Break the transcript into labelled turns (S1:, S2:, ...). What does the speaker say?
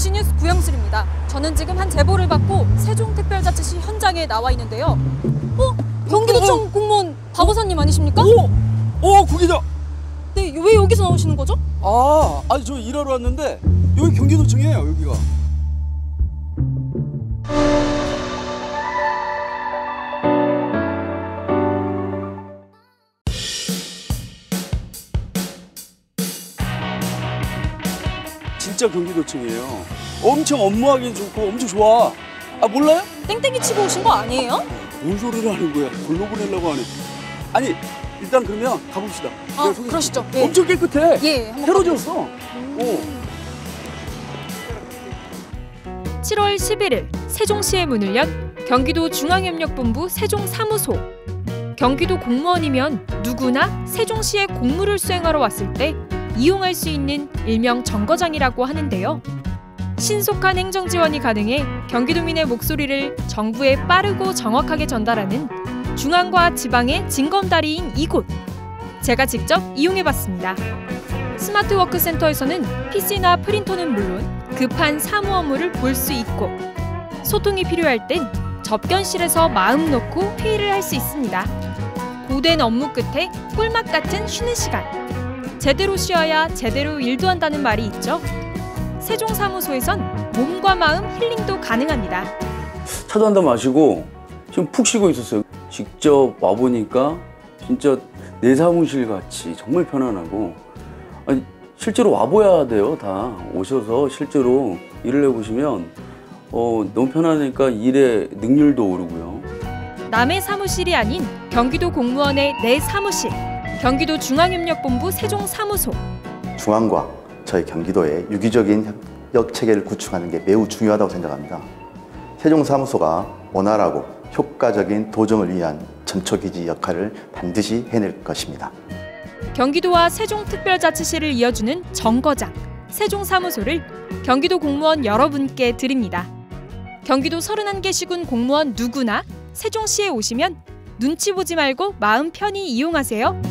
S1: 유시뉴스 구영슬입니다. 저는 지금 한 제보를 받고 세종특별자치시 현장에 나와 있는데요. 어? 경기도청 공무원 박호사님 아니십니까?
S2: 오! 오, 구기자!
S1: 네, 왜 여기서 나오시는 거죠?
S2: 아, 아니 저 일하러 왔는데 여기 경기도청이에요, 여기가. 진짜 경기도청이에요. 엄청 업무하기 좋고 엄청 좋아. 아 몰라요?
S1: 땡땡이 치고 오신 거 아니에요?
S2: 뭔 소리를 하는 거야? 골로 보내려고 하네. 아니 일단 그러면 가봅시다.
S1: 아,
S2: 소개-
S1: 그러시죠. 예.
S2: 엄청 깨끗해.
S1: 예,
S2: 새로졌어. 오.
S3: 7월 11일 세종시의 문을 연 경기도 중앙협력본부 세종사무소. 경기도 공무원이면 누구나 세종시에 공무를 수행하러 왔을 때 이용할 수 있는 일명 정거장이라고 하는데요. 신속한 행정 지원이 가능해 경기도민의 목소리를 정부에 빠르고 정확하게 전달하는 중앙과 지방의 징검다리인 이곳. 제가 직접 이용해 봤습니다. 스마트 워크 센터에서는 PC나 프린터는 물론 급한 사무 업무를 볼 수 있고 소통이 필요할 땐 접견실에서 마음 놓고 회의를 할 수 있습니다. 고된 업무 끝에 꿀맛 같은 쉬는 시간. 제대로 쉬어야 제대로 일도 한다는 말이 있죠. 세종사무소에선 몸과 마음 힐링도 가능합니다.
S2: 차도 한 잔 마시고 지금 푹 쉬고 있었어요. 직접 와 보니까 진짜 내 사무실 같이 정말 편안하고 아니 실제로 와 보야 돼요. 다 오셔서 실제로 일을 해보시면 어, 너무 편하니까 일의 능률도 오르고요.
S3: 남의 사무실이 아닌 경기도 공무원의 내 사무실. 경기도 중앙협력본부 세종사무소.
S4: 중앙과 저희 경기도의 유기적인 협력 체계를 구축하는 게 매우 중요하다고 생각합니다. 세종사무소가 원활하고 효과적인 도정을 위한 전초기지 역할을 반드시 해낼 것입니다.
S3: 경기도와 세종특별자치시를 이어주는 정거장 세종사무소를 경기도 공무원 여러분께 드립니다. 경기도 31개 시군 공무원 누구나 세종시에 오시면 눈치 보지 말고 마음 편히 이용하세요.